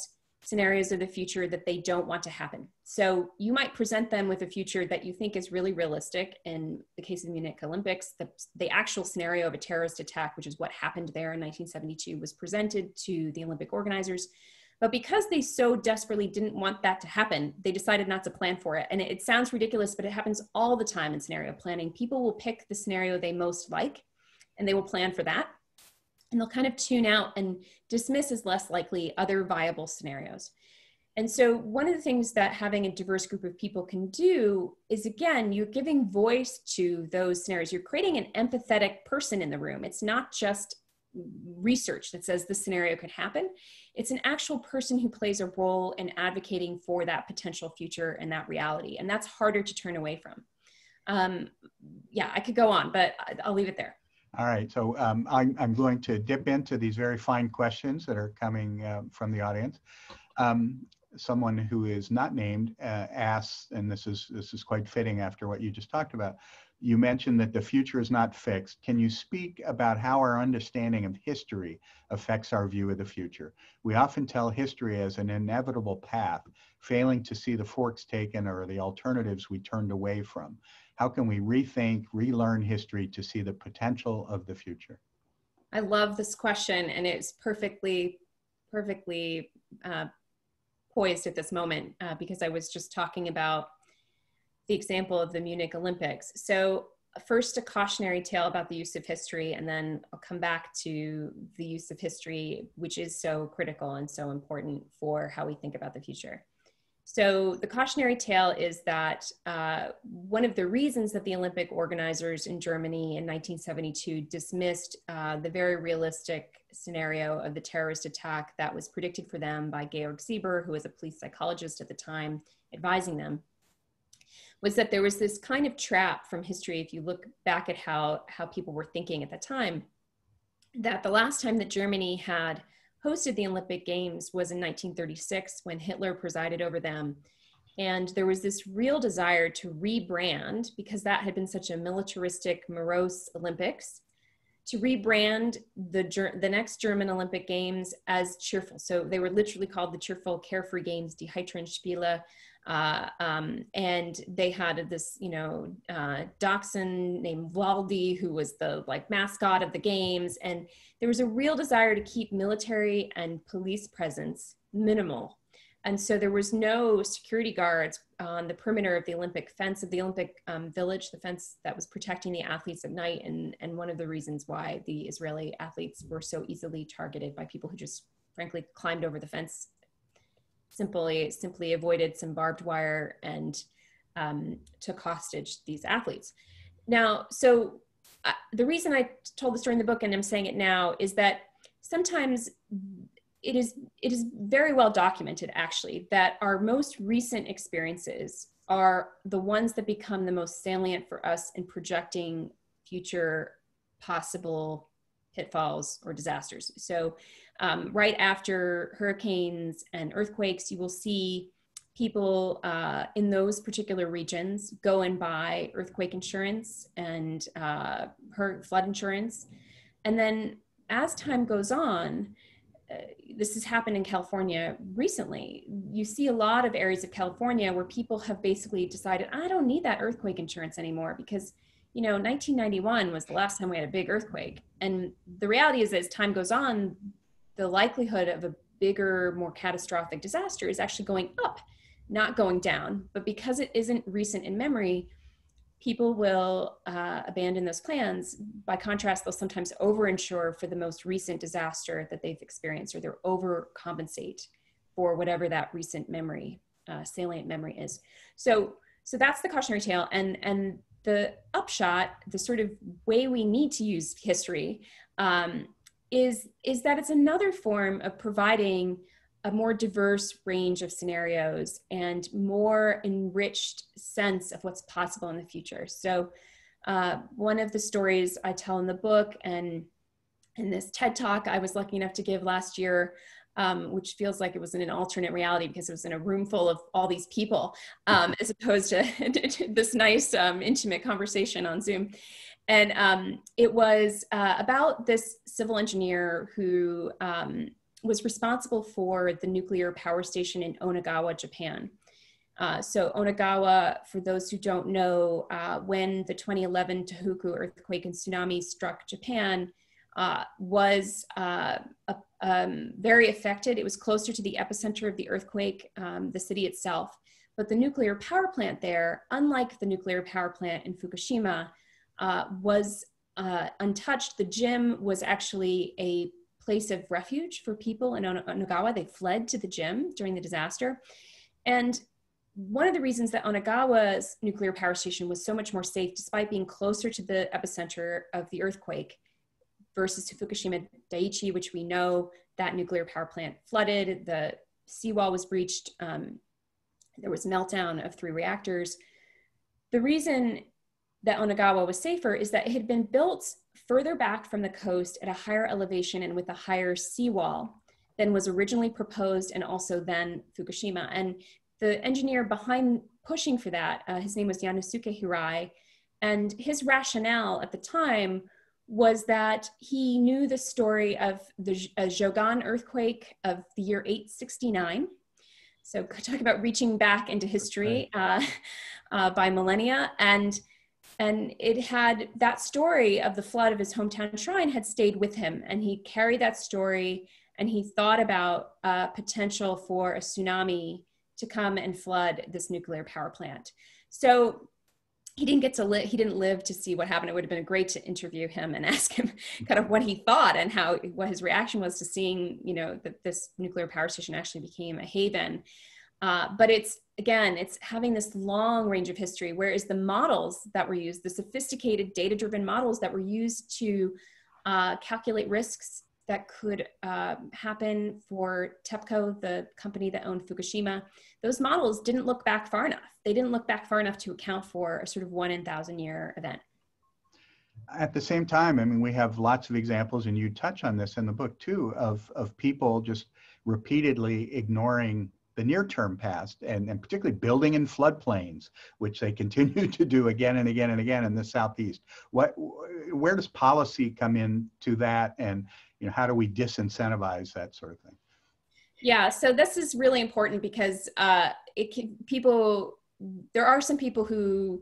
Speaker 3: scenarios of the future that they don't want to happen. So you might present them with a future that you think is really realistic. In the case of the Munich Olympics, the, the actual scenario of a terrorist attack, which is what happened there in 1972, was presented to the Olympic organizers. But because they so desperately didn't want that to happen, they decided not to plan for it. And it, it sounds ridiculous, but it happens all the time in scenario planning. People will pick the scenario they most like and they will plan for that and they'll kind of tune out and dismiss as less likely other viable scenarios. And so, one of the things that having a diverse group of people can do is again, you're giving voice to those scenarios. You're creating an empathetic person in the room. It's not just research that says this scenario could happen, it's an actual person who plays a role in advocating for that potential future and that reality. And that's harder to turn away from. Um, yeah, I could go on, but I'll leave it there.
Speaker 2: All right, so um, I'm, I'm, going to dip into these very fine questions that are coming uh, from the audience. Um, someone who is not named uh, asks, and this is this is quite fitting after what you just talked about. You mentioned that the future is not fixed. Can you speak about how our understanding of history affects our view of the future? We often tell history as an inevitable path, failing to see the forks taken or the alternatives we turned away from. How can we rethink, relearn history to see the potential of the future?
Speaker 3: I love this question, and it's perfectly, perfectly uh, poised at this moment uh, because I was just talking about the example of the Munich Olympics. So, first, a cautionary tale about the use of history, and then I'll come back to the use of history, which is so critical and so important for how we think about the future. So, the cautionary tale is that uh, one of the reasons that the Olympic organizers in Germany in 1972 dismissed uh, the very realistic scenario of the terrorist attack that was predicted for them by Georg Sieber, who was a police psychologist at the time advising them, was that there was this kind of trap from history, if you look back at how, how people were thinking at the time, that the last time that Germany had hosted the Olympic Games was in 1936 when Hitler presided over them. And there was this real desire to rebrand because that had been such a militaristic, morose Olympics, to rebrand the, the next German Olympic Games as cheerful. So they were literally called the Cheerful Carefree Games, Die Heiteren Spiele. Uh, um, and they had this, you know, uh, dachshund named Waldi, who was the like mascot of the games. And there was a real desire to keep military and police presence minimal. And so there was no security guards on the perimeter of the Olympic fence of the Olympic um, village, the fence that was protecting the athletes at night. And, and one of the reasons why the Israeli athletes were so easily targeted by people who just frankly climbed over the fence simply simply avoided some barbed wire and um, took hostage these athletes. Now, so uh, the reason I told the story in the book and I'm saying it now is that sometimes it is it is very well documented actually that our most recent experiences are the ones that become the most salient for us in projecting future possible pitfalls or disasters. So um, right after hurricanes and earthquakes, you will see people uh, in those particular regions go and buy earthquake insurance and uh, flood insurance. And then as time goes on, uh, this has happened in California recently. You see a lot of areas of California where people have basically decided, I don't need that earthquake insurance anymore because, you know, 1991 was the last time we had a big earthquake. And the reality is, as time goes on, the likelihood of a bigger, more catastrophic disaster is actually going up, not going down. But because it isn't recent in memory, people will uh, abandon those plans. By contrast, they'll sometimes overinsure for the most recent disaster that they've experienced, or they'll overcompensate for whatever that recent memory, uh, salient memory is. So, so that's the cautionary tale, and and the upshot, the sort of way we need to use history, um, is is that it's another form of providing a more diverse range of scenarios and more enriched sense of what's possible in the future. So, uh, one of the stories I tell in the book and in this TED talk I was lucky enough to give last year, um, which feels like it was in an alternate reality because it was in a room full of all these people, um, as opposed to this nice, um, intimate conversation on Zoom. And um, it was uh, about this civil engineer who um, was responsible for the nuclear power station in Onagawa, Japan. Uh, so Onagawa, for those who don't know, uh, when the 2011 Tohoku earthquake and tsunami struck Japan, uh, was uh, um, very affected. It was closer to the epicenter of the earthquake, um, the city itself. But the nuclear power plant there, unlike the nuclear power plant in Fukushima, uh, was uh, untouched. The gym was actually a place of refuge for people in Onagawa. They fled to the gym during the disaster. And one of the reasons that Onagawa's nuclear power station was so much more safe, despite being closer to the epicenter of the earthquake versus to Fukushima Daiichi, which we know that nuclear power plant flooded, the seawall was breached, um, there was meltdown of three reactors. The reason that Onagawa was safer is that it had been built further back from the coast at a higher elevation and with a higher seawall than was originally proposed and also then Fukushima. And the engineer behind pushing for that, uh, his name was Yanosuke Hirai, and his rationale at the time was that he knew the story of the Jogan earthquake of the year 869. So talk about reaching back into history uh, uh, by millennia. And and it had that story of the flood of his hometown shrine had stayed with him. And he carried that story and he thought about uh, potential for a tsunami to come and flood this nuclear power plant. So he didn't get to live he didn't live to see what happened. It would have been great to interview him and ask him kind of what he thought and how what his reaction was to seeing you know that this nuclear power station actually became a haven uh, but it's again, it's having this long range of history, whereas the models that were used, the sophisticated data driven models that were used to uh, calculate risks that could uh, happen for TEPCO, the company that owned Fukushima, those models didn't look back far enough. They didn't look back far enough to account for a sort of one in thousand year event.
Speaker 2: At the same time, I mean, we have lots of examples, and you touch on this in the book too, of, of people just repeatedly ignoring the near-term past and, and particularly building in floodplains, which they continue to do again and again and again in the southeast. What, where does policy come into that, and you know, how do we disincentivize that sort of thing?
Speaker 3: Yeah, so this is really important because uh, it can, people there are some people who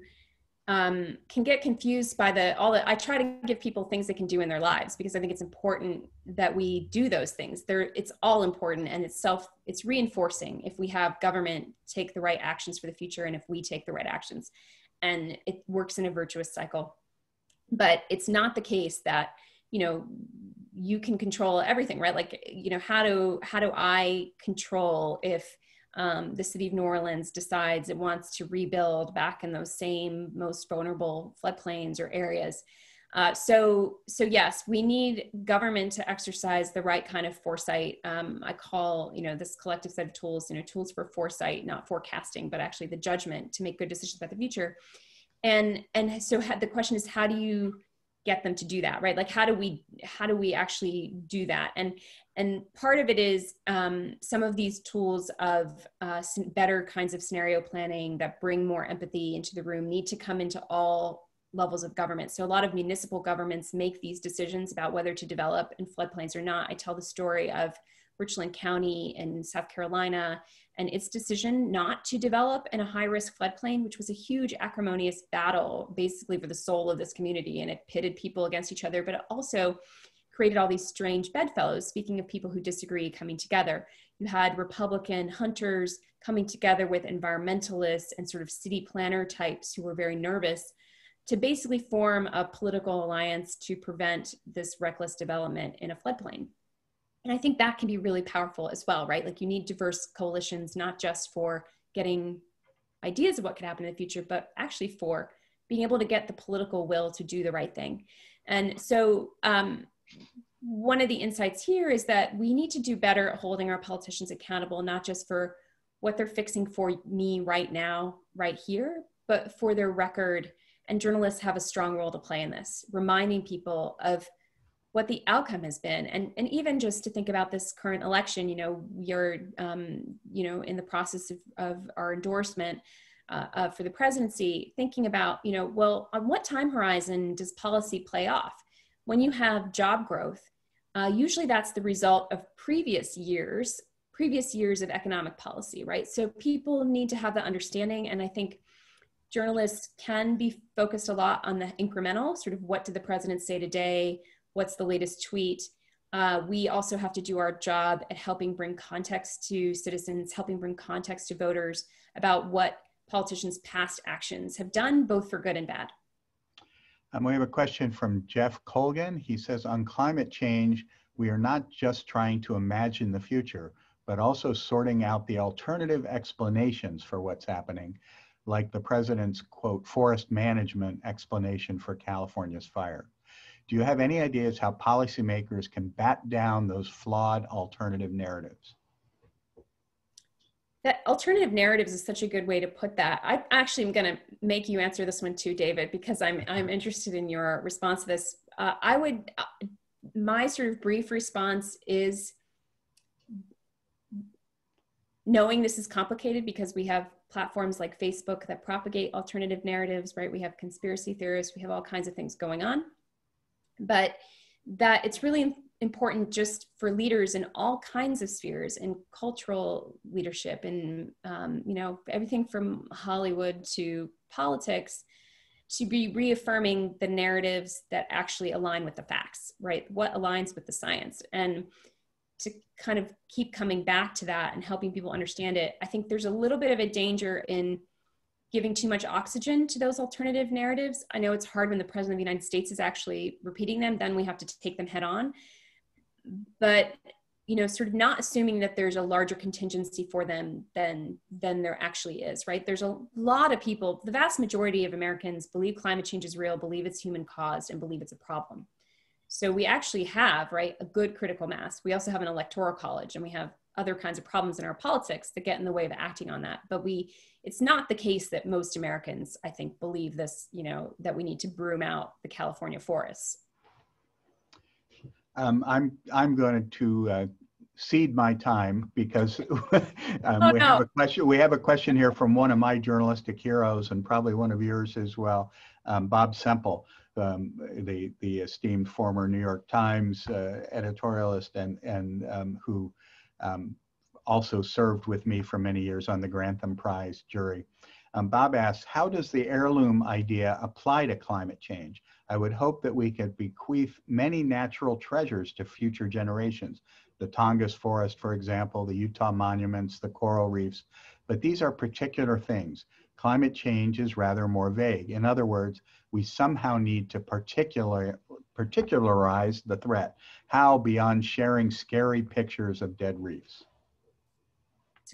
Speaker 3: um, can get confused by the all the i try to give people things they can do in their lives because i think it's important that we do those things. There it's all important and it's self it's reinforcing if we have government take the right actions for the future and if we take the right actions. And it works in a virtuous cycle. But it's not the case that you know you can control everything right? Like you know how do how do i control if um, the city of New Orleans decides it wants to rebuild back in those same most vulnerable floodplains or areas. Uh, so, so yes, we need government to exercise the right kind of foresight. Um, I call, you know, this collective set of tools, you know, tools for foresight, not forecasting, but actually the judgment to make good decisions about the future. And and so the question is, how do you get them to do that right like how do we how do we actually do that and and part of it is um, some of these tools of uh, better kinds of scenario planning that bring more empathy into the room need to come into all levels of government so a lot of municipal governments make these decisions about whether to develop in floodplains or not i tell the story of richland county in south carolina and its decision not to develop in a high risk floodplain, which was a huge acrimonious battle basically for the soul of this community. And it pitted people against each other, but it also created all these strange bedfellows. Speaking of people who disagree coming together, you had Republican hunters coming together with environmentalists and sort of city planner types who were very nervous to basically form a political alliance to prevent this reckless development in a floodplain. And i think that can be really powerful as well right? Like you need diverse coalitions not just for getting ideas of what could happen in the future but actually for being able to get the political will to do the right thing. And so um, one of the insights here is that we need to do better at holding our politicians accountable not just for what they're fixing for me right now right here but for their record. And journalists have a strong role to play in this reminding people of what the outcome has been. And and even just to think about this current election you know you're um, you know in the process of, of our endorsement uh, uh, for the presidency thinking about you know well on what time horizon does policy play off when you have job growth uh, usually that's the result of previous years previous years of economic policy right so people need to have that understanding and i think journalists can be focused a lot on the incremental sort of what did the president say today what's the latest tweet. Uh, we also have to do our job at helping bring context to citizens, helping bring context to voters about what politicians' past actions have done, both for good and bad.
Speaker 2: Um, we have a question from Jeff Colgan. He says, on climate change, we are not just trying to imagine the future, but also sorting out the alternative explanations for what's happening, like the president's quote, forest management explanation for California's fire. Do you have any ideas how policymakers can bat down those flawed alternative narratives?
Speaker 3: That alternative narratives is such a good way to put that. I actually am going to make you answer this one too, David, because I'm I'm interested in your response to this. Uh, I would, uh, my sort of brief response is knowing this is complicated because we have platforms like Facebook that propagate alternative narratives, right? We have conspiracy theorists, we have all kinds of things going on but that it's really important just for leaders in all kinds of spheres in cultural leadership and um, you know everything from hollywood to politics to be reaffirming the narratives that actually align with the facts right what aligns with the science and to kind of keep coming back to that and helping people understand it i think there's a little bit of a danger in giving too much oxygen to those alternative narratives. I know it's hard when the president of the United States is actually repeating them, then we have to take them head on. But you know, sort of not assuming that there's a larger contingency for them than than there actually is, right? There's a lot of people, the vast majority of Americans believe climate change is real, believe it's human caused, and believe it's a problem. So we actually have, right, a good critical mass. We also have an electoral college and we have other kinds of problems in our politics that get in the way of acting on that. But we, it's not the case that most Americans, I think, believe this, you know, that we need to broom out the California forests.
Speaker 2: Um, I'm I'm going to uh, cede my time because um,
Speaker 3: oh,
Speaker 2: we
Speaker 3: no.
Speaker 2: have a question. We have a question here from one of my journalistic heroes and probably one of yours as well, um, Bob Semple, um, the the esteemed former New York Times uh, editorialist and and um, who um, also served with me for many years on the Grantham Prize jury. Um, Bob asks, how does the heirloom idea apply to climate change? I would hope that we could bequeath many natural treasures to future generations. The Tongass Forest, for example, the Utah monuments, the coral reefs, but these are particular things. Climate change is rather more vague. In other words, we somehow need to particular, particularize the threat. How beyond sharing scary pictures of dead reefs?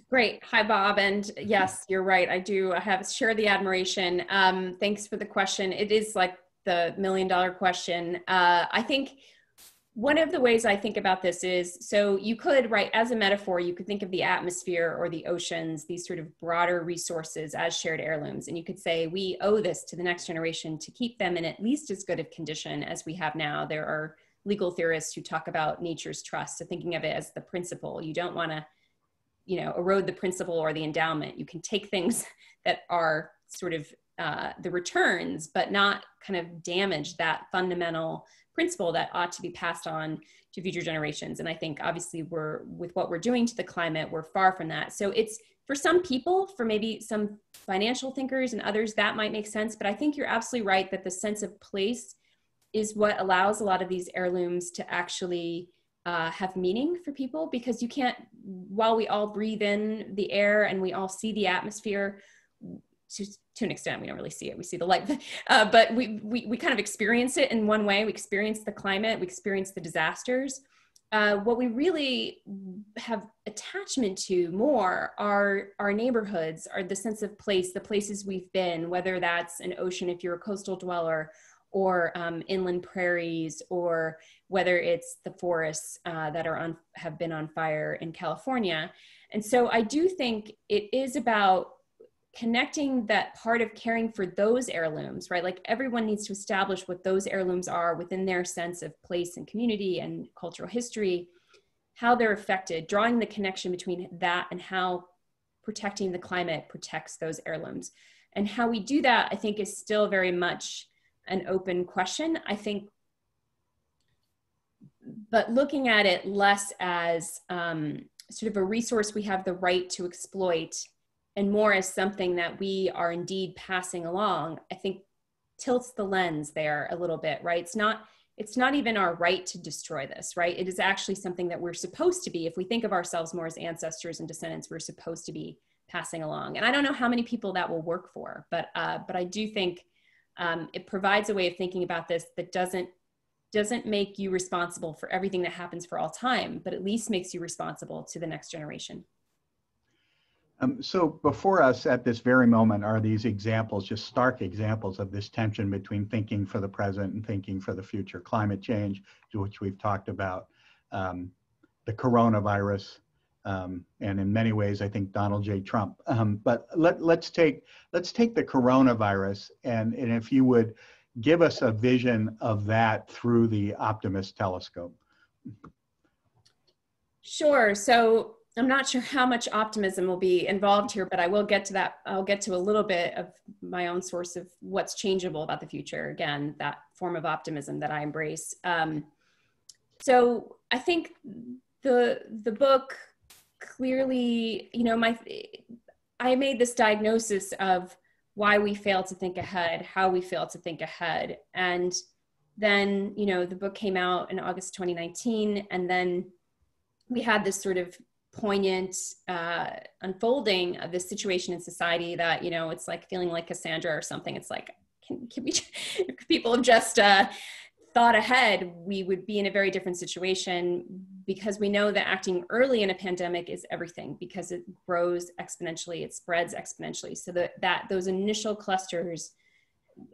Speaker 3: Great. Hi, Bob. And yes, you're right. I do I have share the admiration. Um, thanks for the question. It is like the million dollar question. Uh, I think one of the ways I think about this is so you could, right, as a metaphor, you could think of the atmosphere or the oceans, these sort of broader resources as shared heirlooms. And you could say, we owe this to the next generation to keep them in at least as good of condition as we have now. There are legal theorists who talk about nature's trust. So thinking of it as the principle, you don't want to you know erode the principle or the endowment you can take things that are sort of uh, the returns but not kind of damage that fundamental principle that ought to be passed on to future generations. And i think obviously we're with what we're doing to the climate we're far from that. So it's for some people for maybe some financial thinkers and others that might make sense. But i think you're absolutely right that the sense of place is what allows a lot of these heirlooms to actually uh, have meaning for people because you can't while we all breathe in the air and we all see the atmosphere to, to an extent we don't really see it. We see the light. Uh, but we, we, we kind of experience it in one way. We experience the climate. We experience the disasters. Uh, what we really have attachment to more are our neighborhoods are the sense of place the places we've been whether that's an ocean if you're a coastal dweller or um, inland prairies, or whether it's the forests uh, that are on have been on fire in California. And so I do think it is about connecting that part of caring for those heirlooms, right? Like everyone needs to establish what those heirlooms are within their sense of place and community and cultural history, how they're affected, drawing the connection between that and how protecting the climate protects those heirlooms. And how we do that, I think, is still very much an open question. I think, but looking at it less as um, sort of a resource we have the right to exploit and more as something that we are indeed passing along, I think tilts the lens there a little bit, right? It's not it's not even our right to destroy this, right? It is actually something that we're supposed to be. If we think of ourselves more as ancestors and descendants, we're supposed to be passing along. And I don't know how many people that will work for, but uh, but I do think um, it provides a way of thinking about this that doesn't doesn't make you responsible for everything that happens for all time, but at least makes you responsible to the next generation.
Speaker 2: Um, so before us at this very moment are these examples, just stark examples of this tension between thinking for the present and thinking for the future. Climate change, which we've talked about, um, the coronavirus, um, and in many ways, I think Donald J. Trump. Um, but let, let's take let's take the coronavirus, and, and if you would give us a vision of that through the Optimist telescope.
Speaker 3: Sure. So I'm not sure how much optimism will be involved here, but I will get to that. I'll get to a little bit of my own source of what's changeable about the future. Again, that form of optimism that I embrace. Um, so I think the the book clearly, you know, my I made this diagnosis of why we fail to think ahead, how we fail to think ahead. And then, you know, the book came out in August 2019, and then we had this sort of poignant uh, unfolding of this situation in society that, you know, it's like feeling like Cassandra or something. It's like, can, can we, people have just uh, thought ahead, we would be in a very different situation because we know that acting early in a pandemic is everything because it grows exponentially, it spreads exponentially. So that, that those initial clusters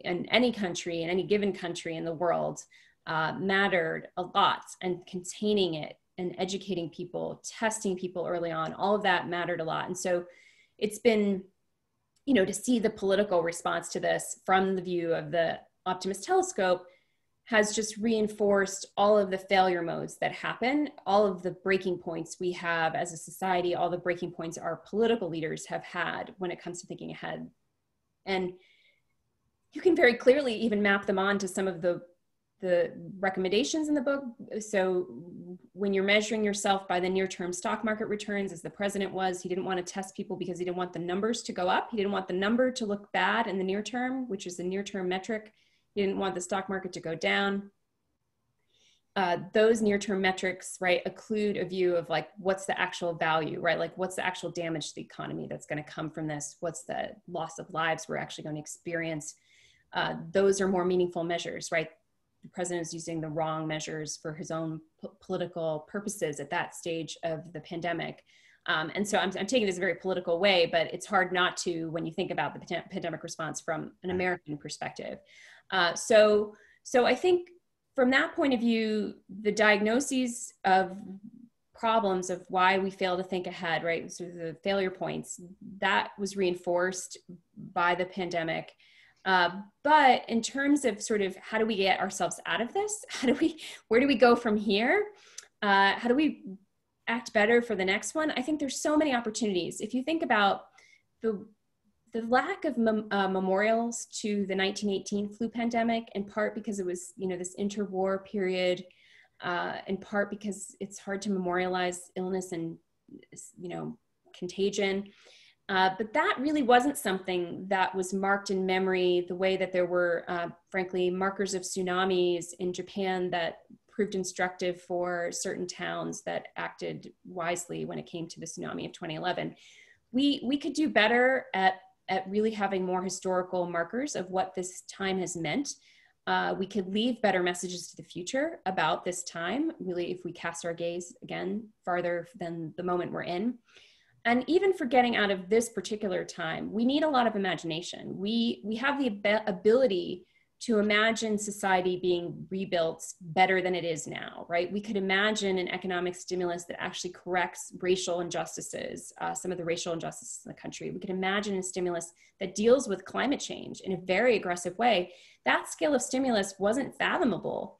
Speaker 3: in any country, in any given country in the world, uh, mattered a lot, and containing it and educating people, testing people early on, all of that mattered a lot. And so it's been, you know, to see the political response to this from the view of the Optimist telescope has just reinforced all of the failure modes that happen, all of the breaking points we have as a society, all the breaking points our political leaders have had when it comes to thinking ahead. And you can very clearly even map them on to some of the the recommendations in the book. So when you're measuring yourself by the near-term stock market returns, as the president was, he didn't want to test people because he didn't want the numbers to go up. He didn't want the number to look bad in the near term, which is the near-term metric. He didn't want the stock market to go down. Uh, those near-term metrics, right, include a view of like what's the actual value, right? Like what's the actual damage to the economy that's going to come from this? What's the loss of lives we're actually going to experience? Uh, those are more meaningful measures, right? The president is using the wrong measures for his own political purposes at that stage of the pandemic. Um, and so I'm, I'm, taking this a very political way, but it's hard not to when you think about the pandemic response from an American perspective. Uh, so, so I think from that point of view, the diagnoses of problems of why we fail to think ahead, right? So the failure points that was reinforced by the pandemic. Uh, but in terms of sort of how do we get ourselves out of this? How do we, where do we go from here? Uh, how do we act better for the next one? I think there's so many opportunities. If you think about the the lack of mem- uh, memorials to the 1918 flu pandemic, in part because it was, you know, this interwar period, uh, in part because it's hard to memorialize illness and, you know, contagion. Uh, but that really wasn't something that was marked in memory the way that there were, uh, frankly, markers of tsunamis in Japan that proved instructive for certain towns that acted wisely when it came to the tsunami of 2011. We, we could do better at, at really having more historical markers of what this time has meant. Uh, we could leave better messages to the future about this time, really, if we cast our gaze again farther than the moment we're in and even for getting out of this particular time we need a lot of imagination. We we have the ability to imagine society being rebuilt better than it is now right? We could imagine an economic stimulus that actually corrects racial injustices uh, some of the racial injustices in the country. We could imagine a stimulus that deals with climate change in a very aggressive way. That scale of stimulus wasn't fathomable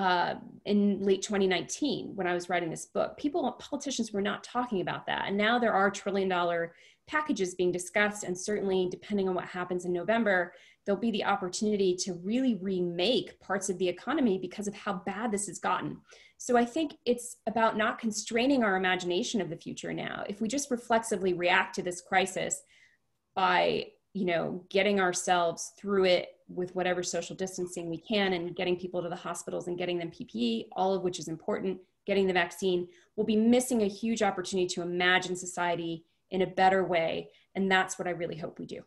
Speaker 3: uh, in late 2019 when I was writing this book. People, politicians were not talking about that. And now there are trillion dollar packages being discussed. And certainly, depending on what happens in November, there'll be the opportunity to really remake parts of the economy because of how bad this has gotten. So I think it's about not constraining our imagination of the future now. If we just reflexively react to this crisis by you know getting ourselves through it with whatever social distancing we can and getting people to the hospitals and getting them PPE, all of which is important, getting the vaccine, we'll be missing a huge opportunity to imagine society in a better way. And that's what I really hope we do.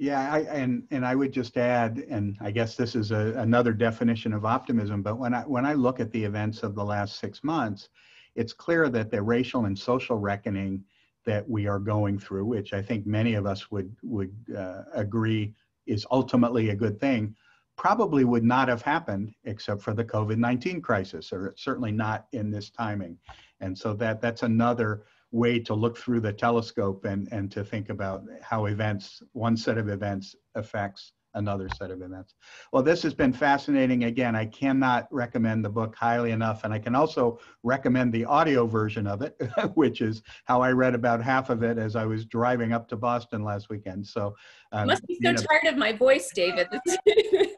Speaker 2: Yeah, I, and and I would just add, and I guess this is a, another definition of optimism. But when I when I look at the events of the last six months, it's clear that the racial and social reckoning that we are going through, which I think many of us would would uh, agree is ultimately a good thing, probably would not have happened except for the COVID-19 crisis, or certainly not in this timing. And so that that's another way to look through the telescope and, and to think about how events, one set of events affects another set of events. Well, this has been fascinating. Again, I cannot recommend the book highly enough. And I can also recommend the audio version of it, which is how I read about half of it as I was driving up to Boston last weekend. So,
Speaker 3: um, must be so tired of my voice, David.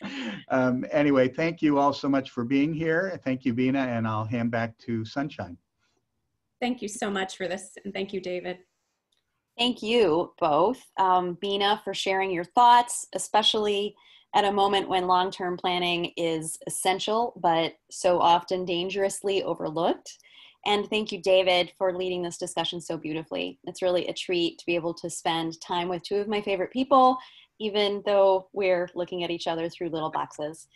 Speaker 2: um, anyway, thank you all so much for being here. Thank you, Bina, and I'll hand back to Sunshine.
Speaker 3: Thank you so much for this, and thank you, David.
Speaker 1: Thank you both, um, Bina, for sharing your thoughts, especially at a moment when long term planning is essential but so often dangerously overlooked. And thank you, David, for leading this discussion so beautifully. It's really a treat to be able to spend time with two of my favorite people, even though we're looking at each other through little boxes.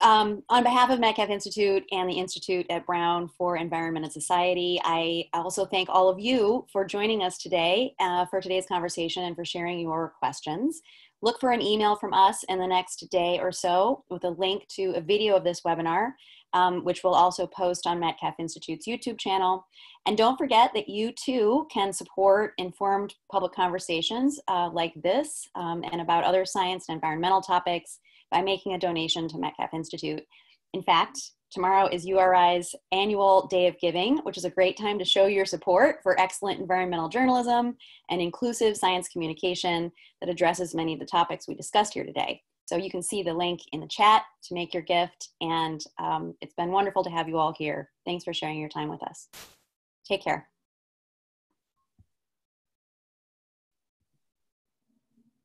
Speaker 1: Um, on behalf of Metcalf Institute and the Institute at Brown for Environment and Society, I also thank all of you for joining us today uh, for today's conversation and for sharing your questions. Look for an email from us in the next day or so with a link to a video of this webinar. um, which we'll also post on Metcalf Institute's YouTube channel. And don't forget that you too can support informed public conversations uh, like this um, and about other science and environmental topics by making a donation to Metcalf Institute. In fact, tomorrow is URI's annual Day of Giving, which is a great time to show your support for excellent environmental journalism and inclusive science communication that addresses many of the topics we discussed here today. So you can see the link in the chat to make your gift. And um, it's been wonderful to have you all here. Thanks for sharing your time with us. Take care.